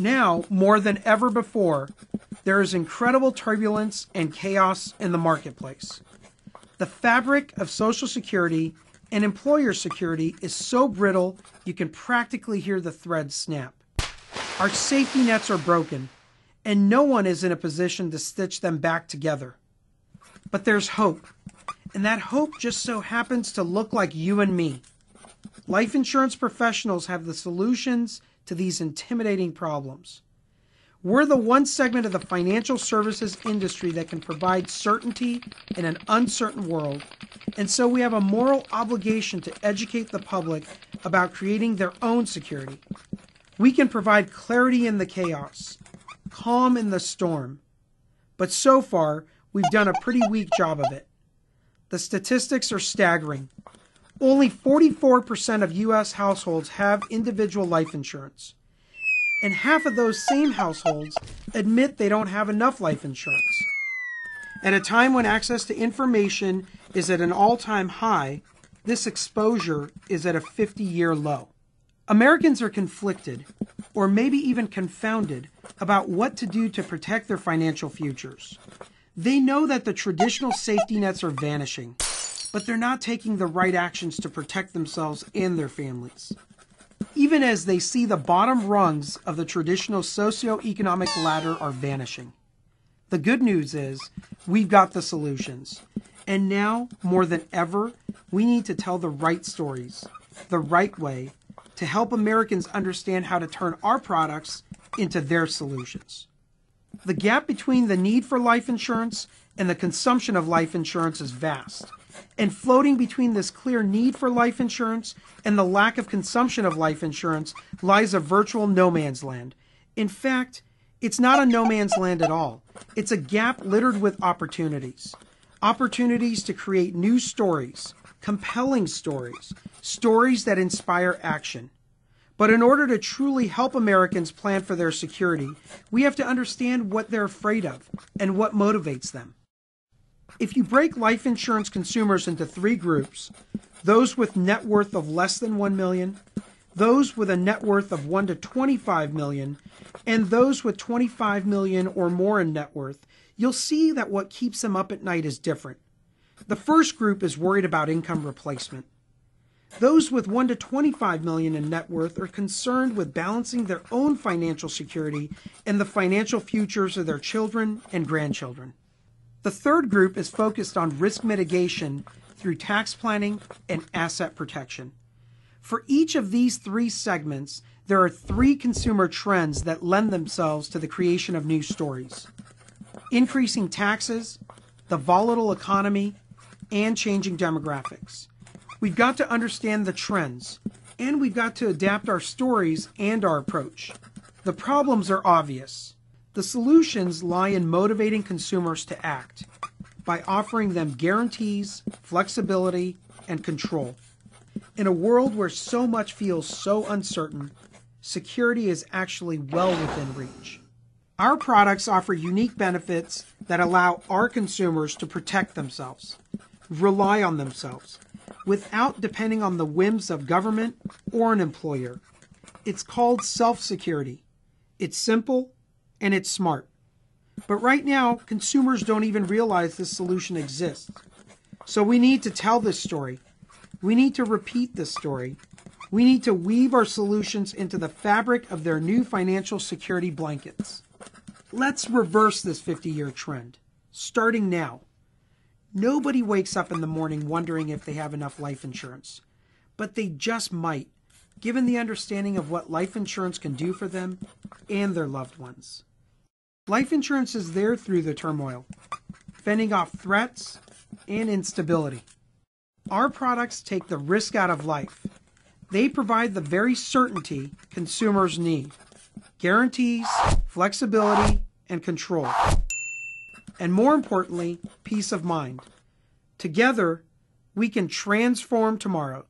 Now, more than ever before, there is incredible turbulence and chaos in the marketplace. The fabric of Social Security and employer security is so brittle you can practically hear the threads snap. Our safety nets are broken, and no one is in a position to stitch them back together. But there's hope, and that hope just so happens to look like you and me. Life insurance professionals have the solutions to these intimidating problems. We're the one segment of the financial services industry that can provide certainty in an uncertain world, and so we have a moral obligation to educate the public about creating their own security. We can provide clarity in the chaos, calm in the storm, but so far, we've done a pretty weak job of it. The statistics are staggering. Only 44% of U.S. households have individual life insurance and half of those same households admit they don't have enough life insurance. At a time when access to information is at an all time high, this exposure is at a 50 year low. Americans are conflicted, or maybe even confounded, about what to do to protect their financial futures. They know that the traditional safety nets are vanishing, but they're not taking the right actions to protect themselves and their families even as they see the bottom rungs of the traditional socio-economic ladder are vanishing. The good news is we've got the solutions. And now, more than ever, we need to tell the right stories, the right way, to help Americans understand how to turn our products into their solutions. The gap between the need for life insurance and the consumption of life insurance is vast. And floating between this clear need for life insurance and the lack of consumption of life insurance lies a virtual no man's land. In fact, it's not a no man's land at all. It's a gap littered with opportunities. Opportunities to create new stories, compelling stories, stories that inspire action. But in order to truly help Americans plan for their security, we have to understand what they're afraid of and what motivates them. If you break life insurance consumers into three groups, those with net worth of less than 1 million, those with a net worth of 1 to 25 million, and those with 25 million or more in net worth, you'll see that what keeps them up at night is different. The first group is worried about income replacement. Those with 1 to 25 million in net worth are concerned with balancing their own financial security and the financial futures of their children and grandchildren. The third group is focused on risk mitigation through tax planning and asset protection. For each of these three segments, there are three consumer trends that lend themselves to the creation of new stories increasing taxes, the volatile economy, and changing demographics. We've got to understand the trends, and we've got to adapt our stories and our approach. The problems are obvious. The solutions lie in motivating consumers to act by offering them guarantees, flexibility, and control. In a world where so much feels so uncertain, security is actually well within reach. Our products offer unique benefits that allow our consumers to protect themselves, rely on themselves, without depending on the whims of government or an employer. It's called self security. It's simple and it's smart. But right now, consumers don't even realize this solution exists. So we need to tell this story. We need to repeat this story. We need to weave our solutions into the fabric of their new financial security blankets. Let's reverse this 50 year trend, starting now. Nobody wakes up in the morning wondering if they have enough life insurance, but they just might, given the understanding of what life insurance can do for them and their loved ones. Life insurance is there through the turmoil, fending off threats and instability. Our products take the risk out of life. They provide the very certainty consumers need guarantees, flexibility, and control. And more importantly, peace of mind. Together, we can transform tomorrow.